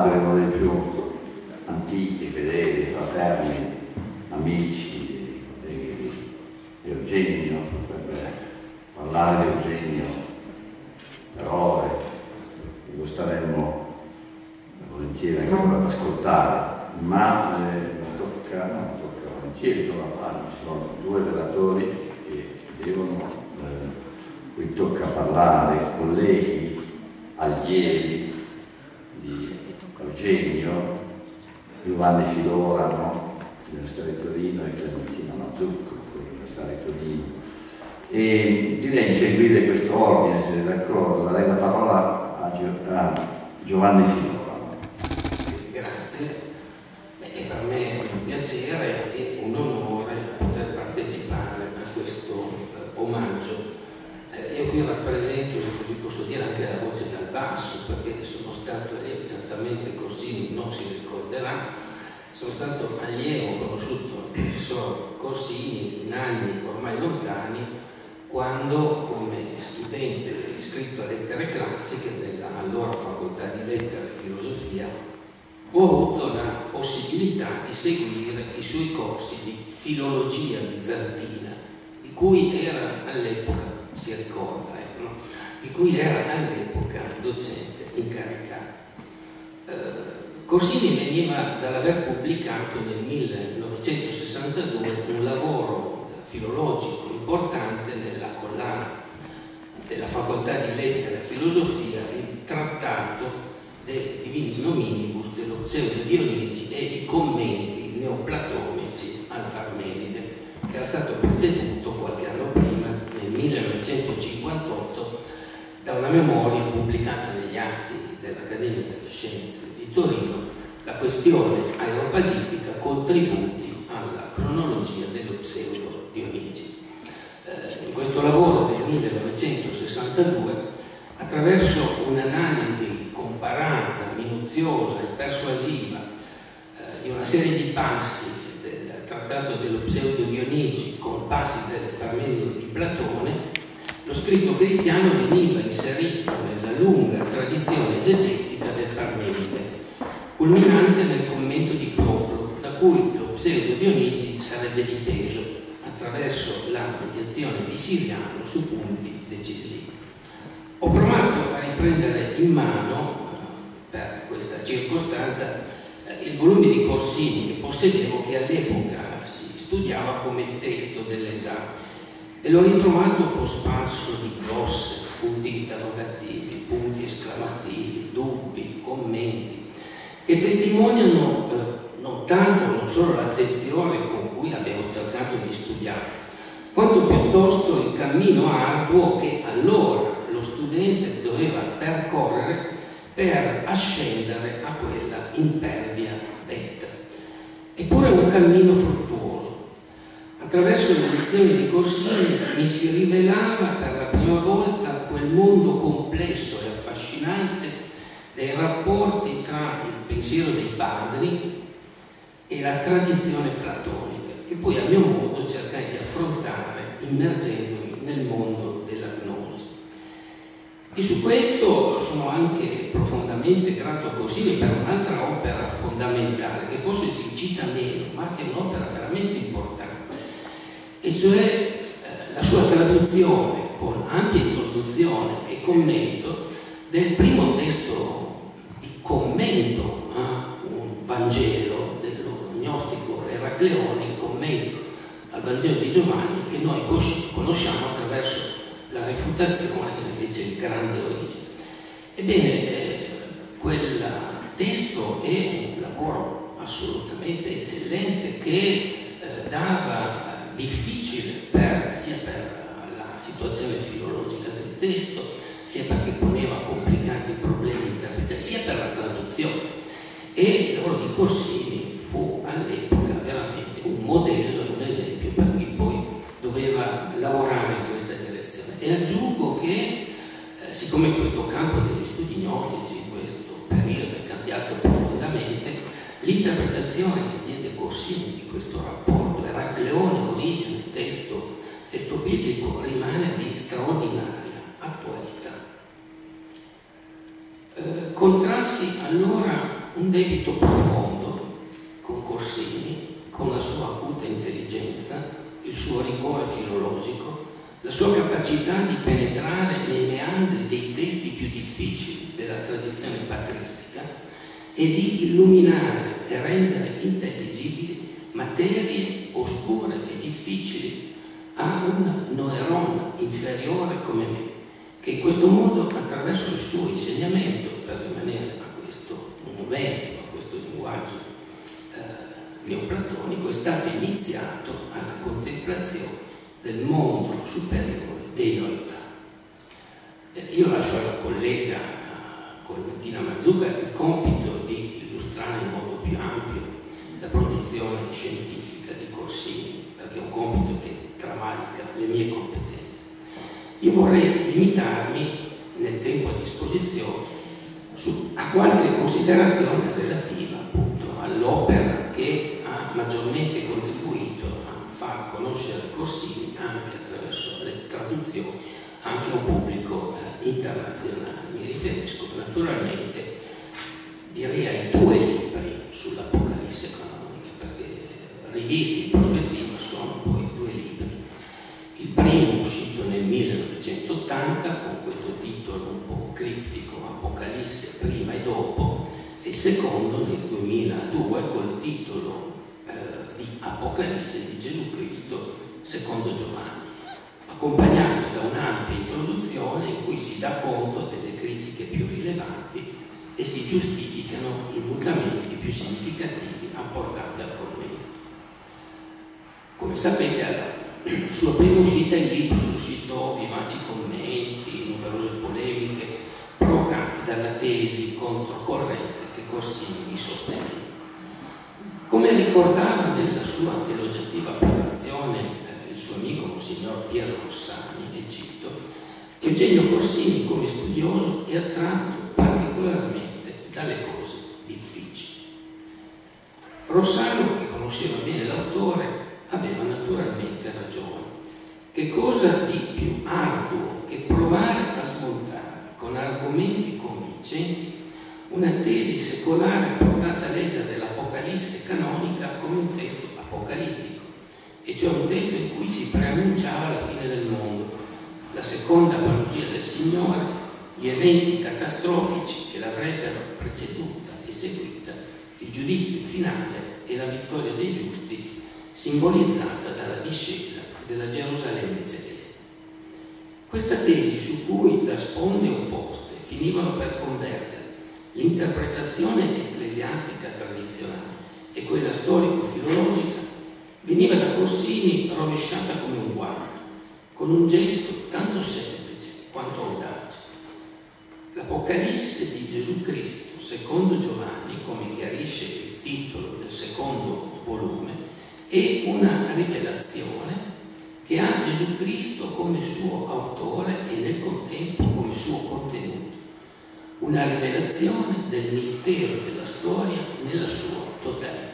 uno dei più antichi, fedeli, fraterni, amici, colleghi di Eugenio, potrebbe parlare di Eugenio per ore, lo staremmo volentieri ancora ad ascoltare, ma eh, tocca, non tocca volentieri con la parte, ci sono due relatori che devono, eh, cui tocca parlare, colleghi, allievi, Eugenio, Giovanni Filora, no? Università di Torino e Clementino Mazzucco, Università di Torino. E direi di seguire questo ordine, se d'accordo, darei la parola a, Giovanni Filora. Grazie, Beh, per me è un piacere e un onore poter partecipare a questo eh, omaggio. Eh, io qui rappresento, se così posso dire, anche la voce dal basso, perché sono stato lì certamente Corsini non si ricorderà, sono stato allievo, ho conosciuto il professor Corsini in anni ormai lontani, quando come studente iscritto a lettere classiche nella allora facoltà di lettere e filosofia ho avuto la possibilità di seguire i suoi corsi di filologia bizantina, di cui era all'epoca, si ricorda, eh, no? di cui era all'epoca docente incaricato. Eh, Corsini veniva dall'aver pubblicato nel 1962 un lavoro filologico importante nella collana della facoltà di lettere e filosofia, il trattato De Divinis Nominibus dello Pseudo Dionigi e i commenti neoplatonici al Parmenide, che era stato preceduto qualche anno prima, nel 1958, da una memoria pubblicata negli atti dell'Accademia delle Scienze di Torino, la questione aeropagitica contributi alla cronologia dello pseudo Dionigi. Eh, in questo lavoro del 1962, attraverso un'analisi comparata, minuziosa e persuasiva eh, di una serie di passi del trattato dello pseudo Dionigi con passi del Parmenide di Platone, lo scritto cristiano veniva inserito nella lunga tradizione esegetica del Parmenide, culminante nel commento di Proclo, da cui lo pseudo Dionigi sarebbe dipeso attraverso la mediazione di Siriano su punti decisivi. Ho provato a riprendere in mano, per questa circostanza, il volume di Corsini che possedevo, che all'epoca si studiava come testo dell'esame e l'ho ritrovato cosparso di glosse, punti interrogativi, punti esclamativi, dubbi, commenti, che testimoniano eh, non tanto, non solo l'attenzione con cui avevo cercato di studiare, quanto piuttosto il cammino arduo che allora lo studente doveva percorrere per ascendere a quella impervia vetta. Eppure un cammino fruttuoso attraverso le lezioni di Corsini mi si rivelava per la prima volta quel mondo complesso e affascinante dei rapporti tra il pensiero dei padri e la tradizione platonica, che poi a mio modo cercai di affrontare immergendomi nel mondo della gnosi. E su questo sono anche profondamente grato a Corsini per un'altra opera fondamentale, che forse si cita meno, ma che è un'opera veramente importante e cioè eh, la sua traduzione con ampia introduzione e commento del primo testo di commento a un Vangelo dello gnostico Eracleone, in commento al Vangelo di Giovanni, che noi conosciamo attraverso la refutazione che ne fece il grande origine. Ebbene, eh, quel testo è un lavoro assolutamente eccellente che eh, dava difficile per, sia per la situazione filologica del testo, sia perché poneva complicati problemi interpretativi, sia per la traduzione. E il lavoro di Corsini fu all'epoca veramente un modello e un esempio per chi poi doveva lavorare in questa direzione. E aggiungo che, eh, siccome questo campo degli studi gnostici in questo periodo è cambiato profondamente, l'interpretazione che diede Corsini di questo rapporto Eracleone, origine, testo, testo biblico rimane di straordinaria attualità. Eh, contrassi allora un debito profondo con Corsini, con la sua acuta intelligenza, il suo rigore filologico, la sua capacità di penetrare nei meandri dei testi più difficili della tradizione patristica e di illuminare e rendere intelligibili materie oscure e difficili a un noeron inferiore come me, che in questo modo, attraverso il suo insegnamento, per rimanere a questo monumento, a questo linguaggio eh, neoplatonico, è stato iniziato alla contemplazione del mondo superiore dei noità. Eh, io lascio alla collega Clementina Mazzucca il compito di illustrare in modo più ampio la produzione scientifica di Corsini, perché è un compito travalica le mie competenze. Io vorrei limitarmi nel tempo a disposizione su, a qualche considerazione relativa appunto all'opera che ha maggiormente contribuito a far conoscere Corsini anche attraverso le traduzioni anche a un pubblico eh, internazionale. Mi riferisco naturalmente direi ai due libri sull'Apocalisse economica, perché rivisti in prospettiva sono poi due libri. Il primo uscito nel 1980 con questo titolo un po' criptico, Apocalisse prima e dopo, e il secondo nel 2002 col titolo eh, di Apocalisse di Gesù Cristo secondo Giovanni accompagnato da un'ampia introduzione in cui si dà conto delle critiche più rilevanti e si giustificano i mutamenti più significativi apportati al commento. Come sapete, alla sua prima uscita il libro suscitò vivaci commenti, numerose polemiche provocate dalla tesi controcorrente che Corsini sosteneva. Come ricordava nella sua elogiativa prefazione il suo amico Monsignor Piero Rossani, e cito, Eugenio Corsini come studioso è attratto particolarmente dalle cose difficili. Rossano, che conosceva bene l'autore, aveva naturalmente ragione. Che cosa di più arduo che provare a smontare con argomenti convincenti una tesi secolare portata a leggere l'Apocalisse canonica come un testo apocalittico e cioè un testo in cui si preannunciava la fine del mondo, la seconda parusia del Signore, gli eventi catastrofici che l'avrebbero preceduta e seguita, il giudizio finale e la vittoria dei giusti, simbolizzata dalla discesa della Gerusalemme celeste. Questa tesi su cui da sponde opposte finivano per convergere l'interpretazione ecclesiastica tradizionale e quella storico-filologica veniva da Corsini rovesciata come un guanto, con un gesto tanto semplice quanto audace. L'Apocalisse di Gesù Cristo, secondo Giovanni, come chiarisce il titolo del secondo volume, è una rivelazione che ha Gesù Cristo come suo autore e nel contempo come suo contenuto. Una rivelazione del mistero della storia nella sua totalità.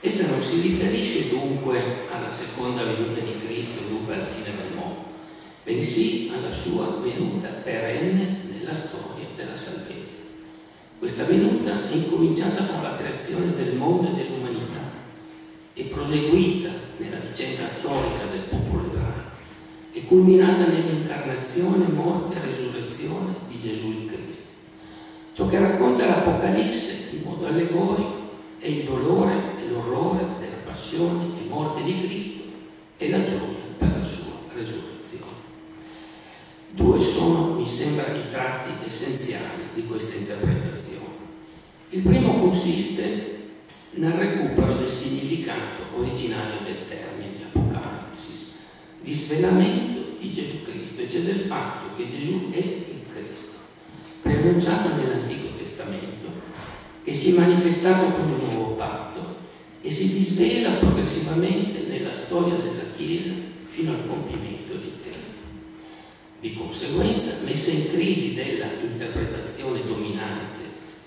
Essa non si riferisce dunque alla seconda venuta di Cristo, dunque alla fine del mondo, bensì alla sua venuta perenne nella storia della salvezza. Questa venuta è incominciata con la creazione del mondo e dell'umanità e proseguita nella vicenda storica del popolo ebraico e culminata nell'incarnazione, morte e resurrezione di Gesù Cristo. Ciò che racconta l'Apocalisse in modo allegorico è il dolore e l'orrore della passione e morte di Cristo e la gioia per la sua resurrezione. Due sono, mi sembra, i tratti essenziali di questa interpretazione. Il primo consiste nel recupero del significato originario del termine Apocalipsis, di svelamento di Gesù Cristo, cioè del fatto che Gesù è il Cristo, preannunciato nell'Antico Testamento che si è manifestato come un nuovo patto e si disvela progressivamente nella storia della Chiesa fino al compimento dei tempi. Di conseguenza, messa in crisi della interpretazione dominante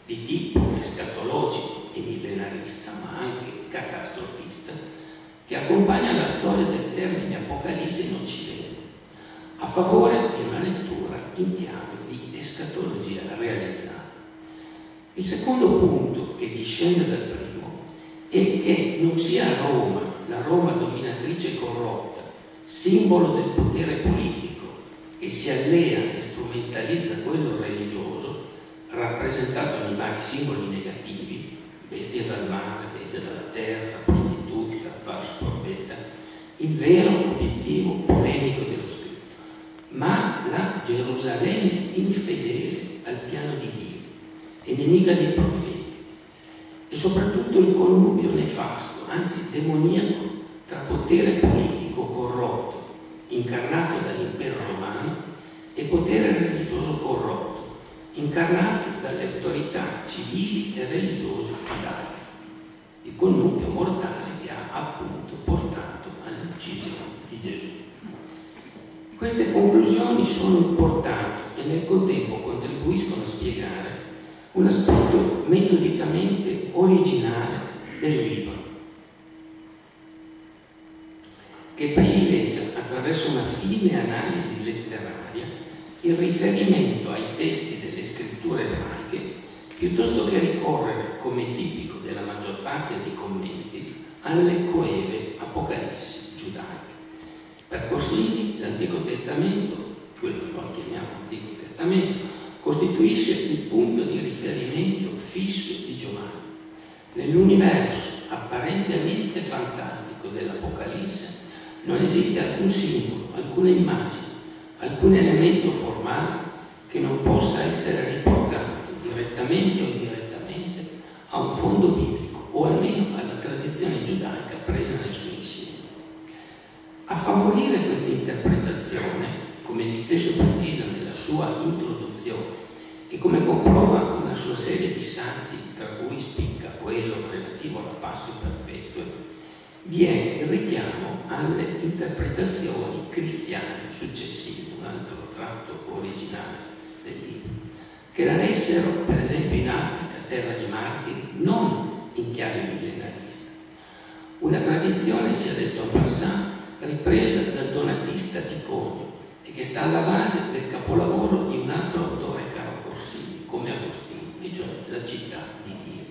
di tipo escatologico e millenarista, ma anche catastrofista, che accompagna la storia del termine Apocalisse in Occidente, a favore di una lettura in chiave di escatologia realizzata. Il secondo punto che discende dal primo è che non sia Roma, la Roma dominatrice corrotta, simbolo del potere politico che si allea e strumentalizza quello religioso, rappresentato vari simboli negativi, bestia dal mare, bestia dalla terra, prostituta, falso profeta, il vero obiettivo polemico dello scritto, ma la Gerusalemme infedele al piano di Dio e nemica dei profeti. E soprattutto il connubio nefasto, anzi demoniaco, tra potere politico corrotto, incarnato dall'impero romano, e potere religioso corrotto, incarnato dalle autorità civili e religiose giudaiche. Il connubio mortale che ha appunto portato all'uccisione di Gesù. Queste conclusioni sono importanti e nel contempo contribuiscono a spiegare un aspetto metodicamente originale del libro, che privilegia attraverso una fine analisi letteraria il riferimento ai testi delle scritture ebraiche piuttosto che ricorrere, come tipico della maggior parte dei commenti, alle coeve apocalissi giudaiche. Per Corsini l'Antico Testamento, quello che noi chiamiamo Antico Testamento, costituisce il punto di riferimento fisso di Giovanni. Nell'universo apparentemente fantastico dell'Apocalisse non esiste alcun simbolo, alcuna immagine, alcun elemento formale che non possa essere riportato direttamente o indirettamente a un fondo biblico o almeno alla tradizione giudaica presa nel suo insieme. A favorire questa interpretazione, come egli stesso precisa nella sua introduzione e come comprova una sua serie di saggi, tra cui spicca quello relativo alla Pasqua perpetue, vi è il richiamo alle interpretazioni cristiane successive, un altro tratto originale del libro, che la lessero per esempio in Africa, terra di martiri, non in chiave millenarista. Una tradizione, sia detto a passato, ripresa dal donatista Ticonio e che sta alla base del capolavoro di un altro autore caro Corsini, come Agostino, e cioè la città di Dio.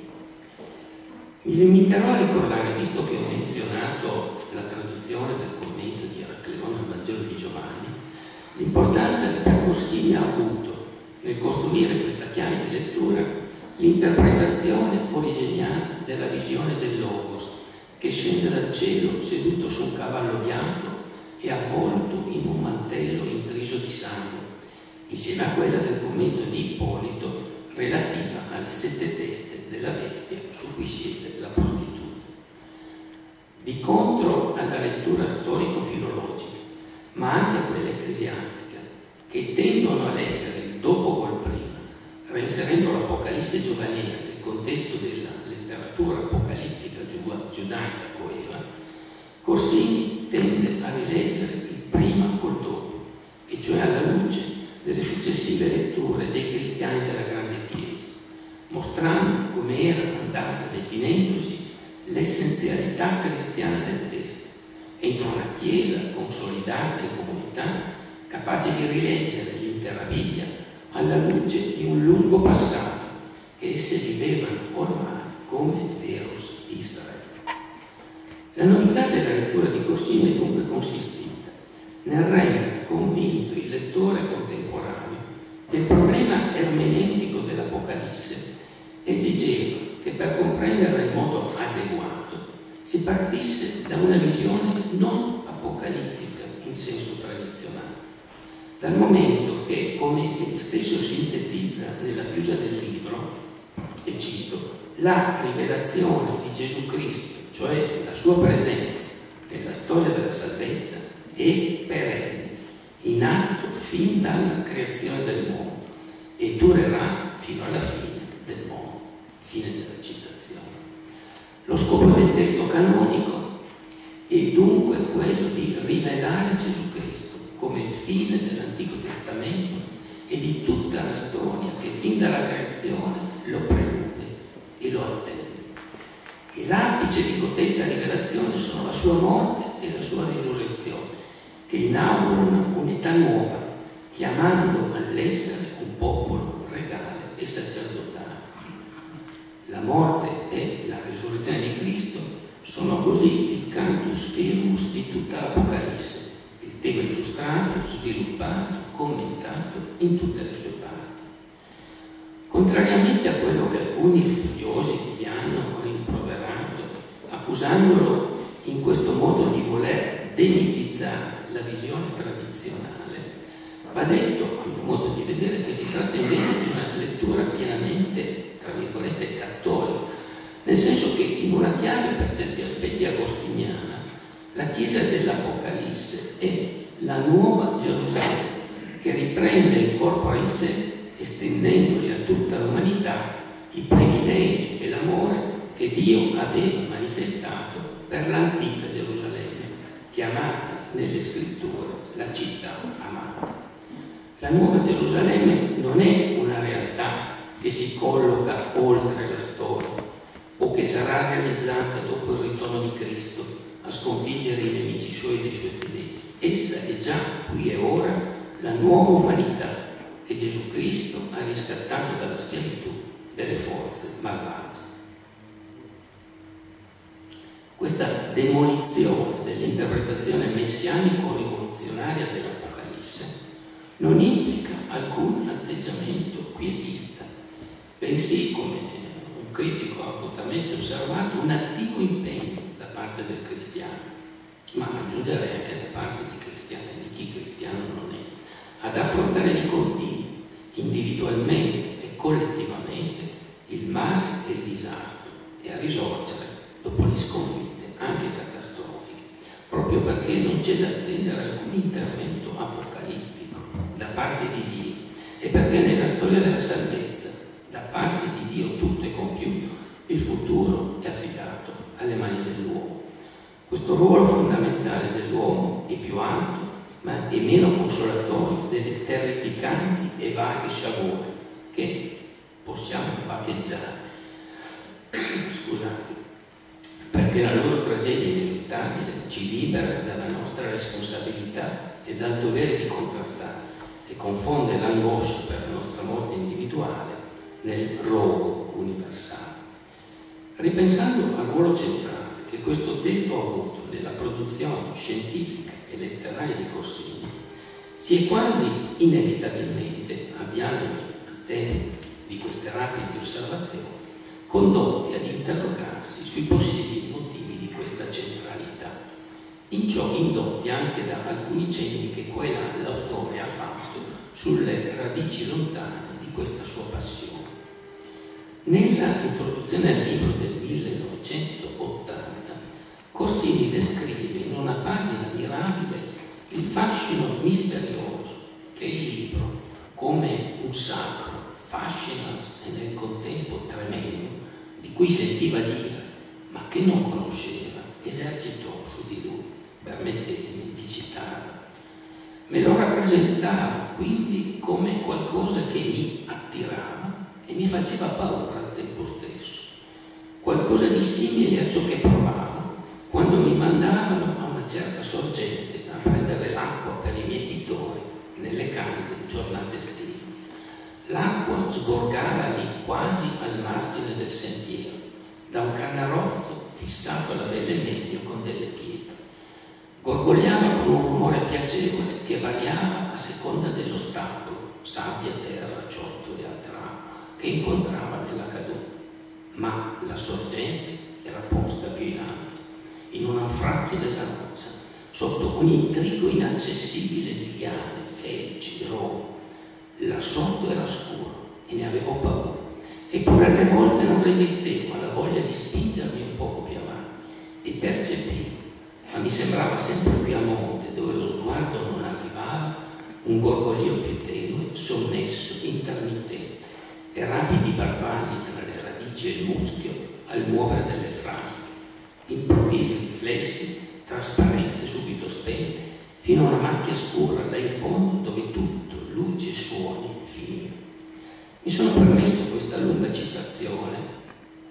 Mi limiterò a ricordare, visto che ho menzionato la traduzione del commento di Eracleone al Vangelo di Giovanni, l'importanza che per Corsini ha avuto nel costruire questa chiave di lettura l'interpretazione originale della visione del Logos che scende dal cielo seduto su un cavallo bianco e avvolto in un mantello intriso di sangue, insieme a quella del commento di Ippolito relativa alle sette teste della bestia su cui siede la prostituta. Di contro alla lettura storico-filologica, ma anche a quella ecclesiastica, che tendono a leggere il dopo col prima, reinserendo l'Apocalisse giovanile nel contesto della letteratura apocalittica giudaica coeva, Corsini tende a rileggere il prima col dopo, e cioè alla luce delle successive letture dei cristiani della grande Chiesa, mostrando come era andata definendosi l'essenzialità cristiana del testo, entro una Chiesa consolidata in comunità, capace di rileggere l'intera Bibbia alla luce di un lungo passato che esse vivevano ormai come veros Israele. La novità della lettura di Corsini è dunque consistita nel rendere convinto il lettore contemporaneo che il problema ermeneutico dell'Apocalisse esigeva che per comprenderla in modo adeguato si partisse da una visione non apocalittica in senso tradizionale, dal momento che, come egli stesso sintetizza nella chiusa del libro, e cito, la rivelazione di Gesù Cristo, cioè la sua presenza nella storia della salvezza, è perenne, in atto fin dalla creazione del mondo e durerà fino alla fine del mondo. Fine della citazione. Lo scopo del testo canonico è dunque quello di rivelare Gesù Cristo come il fine dell'Antico Testamento e di tutta la storia che fin dalla creazione lo prelude e lo attende. E l'apice di cotesta rivelazione sono la sua morte e la sua risurrezione che inaugurano un'età nuova, chiamando all'essere un popolo regale e sacerdotale. la morte e la risurrezione di Cristo sono così il cantus firmus di tutta l'Apocalisse, il tema illustrato, sviluppato, commentato in tutte le sue parti. Contrariamente a quello che alcuni studiosi vi hanno rimproverato, accusandolo in questo modo di voler demitizzare la visione tradizionale, va detto, a mio modo di vedere, che si tratta invece di una lettura pienamente, tra virgolette, cattolica, nel senso che in una chiave per certi aspetti agostiniana, la Chiesa dell'Apocalisse è la nuova Gerusalemme che riprende e incorpora in sé, estendendoli a tutta l'umanità, i privilegi e l'amore che Dio aveva manifestato per l'antica Gerusalemme, chiamata nelle scritture la città amata. La nuova Gerusalemme non è una realtà che si colloca oltre la storia o che sarà realizzata dopo il ritorno di Cristo a sconfiggere i nemici suoi e dei suoi fedeli. Essa è già qui e ora la nuova umanità che Gesù Cristo ha riscattato dalla schiavitù delle forze malvagie. Questa demolizione dell'interpretazione messianico-rivoluzionaria dell'Apocalisse non implica alcun atteggiamento quietista, bensì, come un critico ha acutamente osservato, un attivo impegno da parte del cristiano, ma aggiungerei anche da parte di cristiani, di chi cristiano non è, ad affrontare di continuo, individualmente e collettivamente, il male e il disastro e a risorgere dopo le sconfitte, anche catastrofiche, proprio perché non c'è da attendere alcun intervento apocalittico da parte di Dio e perché nella storia della salvezza da parte di Dio tutto è compiuto, il futuro è affidato alle mani dell'uomo. Questo ruolo fondamentale dell'uomo è più alto, è meno consolatore delle terrificanti e vaghe sciagure che possiamo vagheggiare. Scusate, perché la loro tragedia ineluttabile ci libera dalla nostra responsabilità e dal dovere di contrastare e confonde l'angoscia per la nostra morte individuale nel rogo universale. Ripensando al ruolo centrale che questo testo ha avuto nella produzione scientifica e letteraria di Corsini, si è quasi inevitabilmente, avviandomi al tempo di queste rapide osservazioni, condotti ad interrogarsi sui possibili motivi di questa centralità, in ciò indotti anche da alcuni cenni che quella l'autore ha fatto sulle radici lontane di questa sua passione. Nella introduzione al libro del 1980, Corsini descrive pagina mirabile il fascino misterioso che il libro, come un sacro, fascinans e nel contempo tremendo, di cui sentiva dire, ma che non conosceva, esercitò su di lui. Permettetemi di citarlo. Me lo rappresentavo quindi come qualcosa che mi attirava e mi faceva paura al tempo stesso. Qualcosa di simile a ciò che provavo quando mi mandavano a certa sorgente a prendere l'acqua per i mietitori nelle calde giornate estive. L'acqua sgorgava lì quasi al margine del sentiero, da un canarozzo fissato alla meglio con delle pietre. Gorgogliava con un rumore piacevole che variava a seconda dell'ostacolo, sabbia, terra, ciottoli, altra acqua, che incontrava nella caduta. Ma la sorgente era posta più in alto, in un anfratto della roccia, sotto un intrigo inaccessibile di liane, felci, rovo là sotto era scuro e ne avevo paura. Eppure alle volte non resistevo alla voglia di spingermi un poco più avanti e percepivo, ma mi sembrava sempre più a monte, dove lo sguardo non arrivava, un gorgoglio più tenue, sommesso, intermittente, e rapidi barbagli tra le radici e il muschio al muovere delle frasche, improvvisi riflessi, trasparenze subito spente, fino a una macchia scura là in fondo dove tutto luci e suoni finire. Mi sono permesso questa lunga citazione,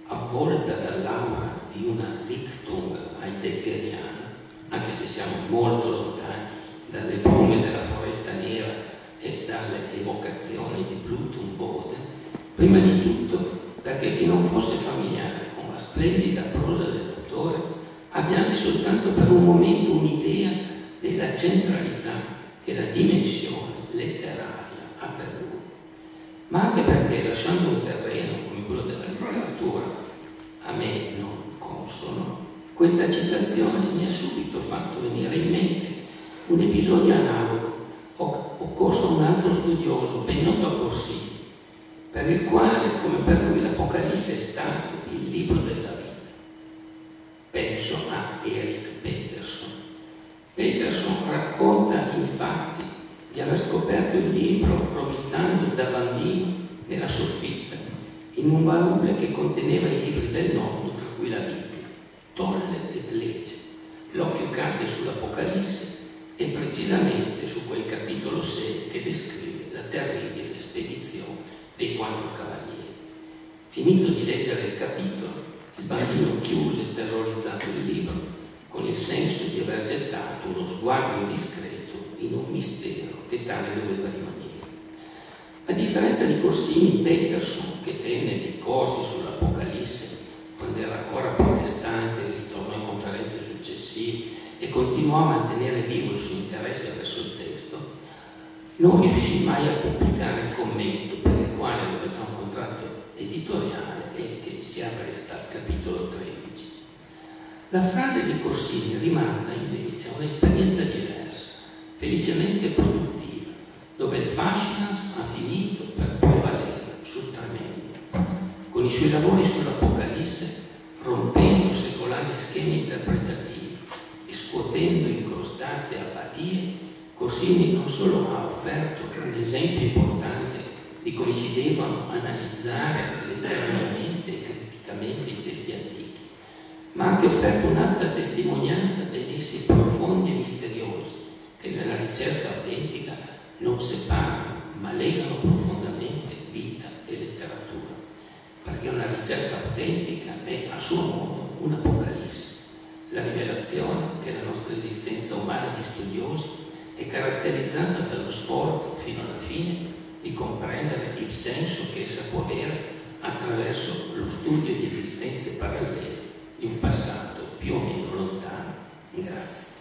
avvolta dall'aura di una Lichtung heideggeriana, anche se siamo molto lontani dalle brume della foresta nera e dalle evocazioni di Blutung Bode, prima di tutto perché chi non fosse familiare splendida prosa anche soltanto per un momento un'idea della centralità che la dimensione letteraria ha per lui, ma anche perché lasciando un terreno come quello della letteratura a me non consono, questa citazione mi ha subito fatto venire in mente un episodio analogo. Occorso a un altro studioso ben noto a Corsini, per il quale, come per lui, l'Apocalisse è stato il libro della vita. Penso a Eric Peterson. Peterson racconta infatti di aver scoperto il libro rovistando da bambino nella soffitta, in un baule che conteneva i libri del nonno, tra cui la Bibbia, Tolle et Legge. L'occhio cadde sull'Apocalisse e precisamente su quel capitolo 6 che descrive la terribile spedizione dei quattro cavalieri. Finito di leggere il capitolo, il bambino chiuse terrorizzato il libro con il senso di aver gettato uno sguardo indiscreto in un mistero che tale doveva rimanere. A differenza di Corsini, Peterson, che tenne dei corsi sull'Apocalisse quando era ancora protestante ritornò in conferenze successive e continuò a mantenere vivo il suo interesse verso il testo, non riuscì mai a pubblicare il commento per il quale lo facciamo un contratto editoriale e che si arresta al capitolo 13. La frase di Corsini rimanda invece a un'esperienza diversa, felicemente produttiva, dove il Fascinans ha finito per prevalere sul tremendo. Con i suoi lavori sull'Apocalisse, rompendo secolari schemi interpretativi, e scuotendo incrostate apatie, Corsini non solo ha offerto un esempio importante di come si devono analizzare letterariamente e criticamente i testi antichi, ma anche offerto un'alta testimonianza degli essi profondi e misteriosi che nella ricerca autentica non separano ma legano profondamente vita e letteratura, perché una ricerca autentica è a suo modo un'apocalisse la rivelazione che la nostra esistenza umana di studiosi è caratterizzata dallo sforzo fino alla fine di comprendere il senso che essa può avere attraverso lo studio di esistenze parallele di un passato più o meno lontano. Grazie.